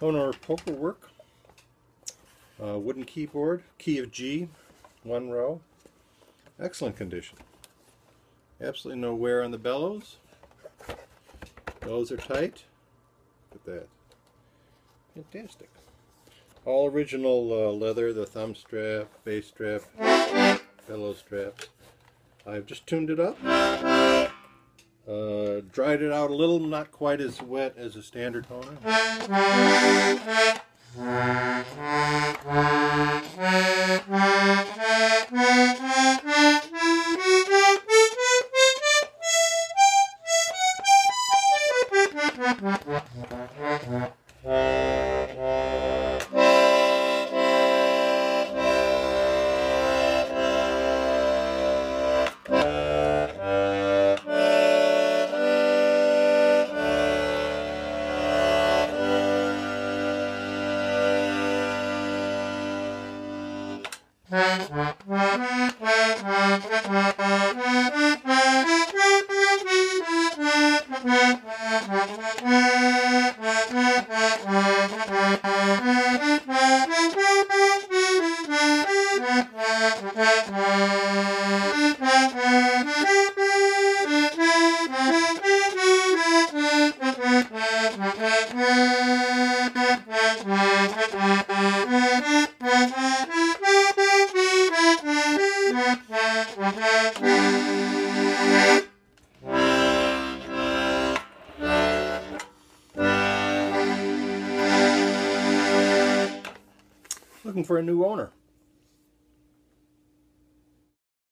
Hohner Poker Work. Uh, wooden keyboard, key of G, one row. Excellent condition. Absolutely no wear on the bellows. Bellows are tight. Look at that. Fantastic. All original uh, leather, the thumb strap, bass strap, bellow straps. I've just tuned it up. Uh, dried it out a little, not quite as wet as a standard Hohner. Mm-hmm. Looking for a new owner.